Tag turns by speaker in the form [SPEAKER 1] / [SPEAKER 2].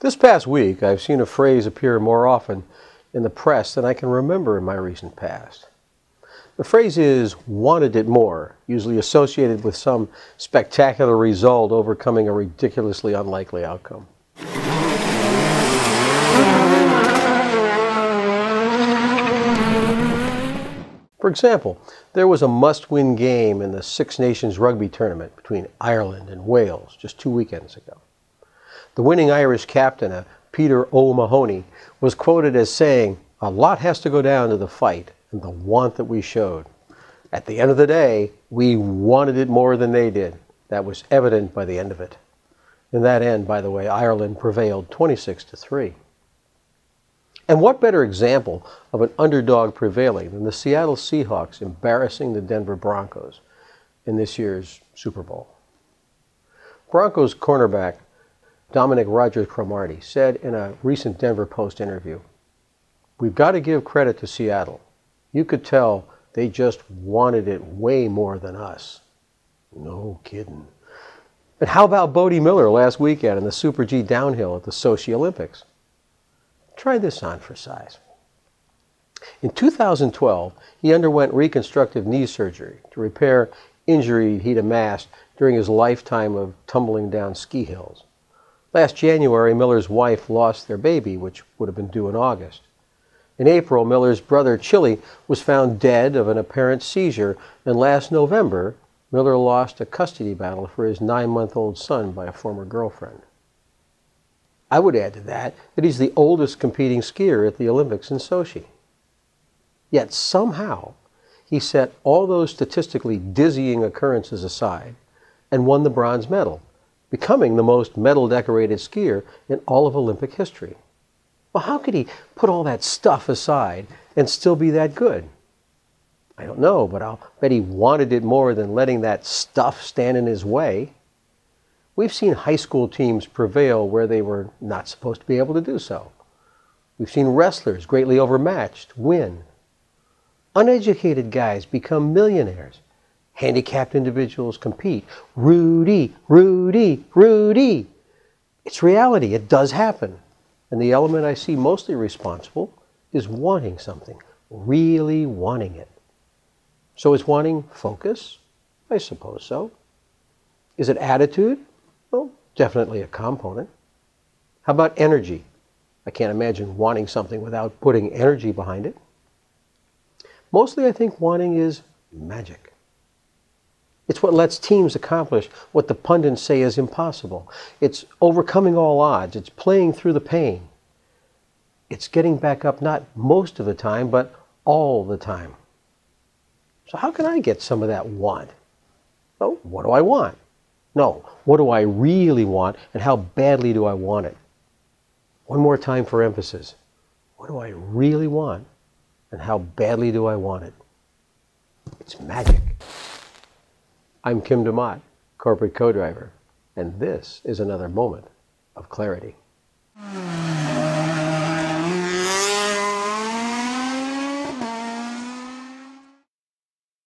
[SPEAKER 1] This past week, I've seen a phrase appear more often in the press than I can remember in my recent past. The phrase is wanted it more, usually associated with some spectacular result overcoming a ridiculously unlikely outcome. For example, there was a must win game in the Six Nations rugby tournament between Ireland and Wales just two weekends ago. The winning Irish captain, uh, Peter O'Mahony, was quoted as saying, A lot has to go down to the fight and the want that we showed. At the end of the day, we wanted it more than they did. That was evident by the end of it. In that end, by the way, Ireland prevailed 26 to 3. And what better example of an underdog prevailing than the Seattle Seahawks embarrassing the Denver Broncos in this year's Super Bowl? Broncos cornerback Dominique Rodgers Cromartie said in a recent Denver Post interview, We've got to give credit to Seattle. You could tell they just wanted it way more than us. No kidding. And how about Bode Miller last weekend in the Super G downhill at the Sochi Olympics? Try this on for size. In 2012, he underwent reconstructive knee surgery to repair injury he'd amassed during his lifetime of tumbling down ski hills. Last January, Miller's wife lost their baby, which would have been due in August. In April, Miller's brother Chilly was found dead of an apparent seizure, and last November, Miller lost a custody battle for his nine month old son by a former girlfriend. I would add to that that he's the oldest competing skier at the Olympics in Sochi. Yet somehow, he set all those statistically dizzying occurrences aside and won the bronze medal becoming the most medal decorated skier in all of Olympic history. Well, how could he put all that stuff aside and still be that good? I don't know, but I'll bet he wanted it more than letting that stuff stand in his way. We've seen high school teams prevail where they were not supposed to be able to do so. We've seen wrestlers greatly overmatched win. Uneducated guys become millionaires handicapped individuals compete. Rudy, Rudy, Rudy. It's reality. It does happen. And the element I see mostly responsible is wanting something, really wanting it. So is wanting focus? I suppose so. Is it attitude? Well, definitely a component. How about energy? I can't imagine wanting something without putting energy behind it. Mostly, I think wanting is magic. It's what lets teams accomplish what the pundits say is impossible. It's overcoming all odds. It's playing through the pain. It's getting back up not most of the time, but all the time. So, how can I get some of that want? Oh, what do I want? No, what do I really want and how badly do I want it? One more time for emphasis. What do I really want and how badly do I want it? It's magic. I'm Kim DeMotte, corporate co-driver, and this is another moment of clarity.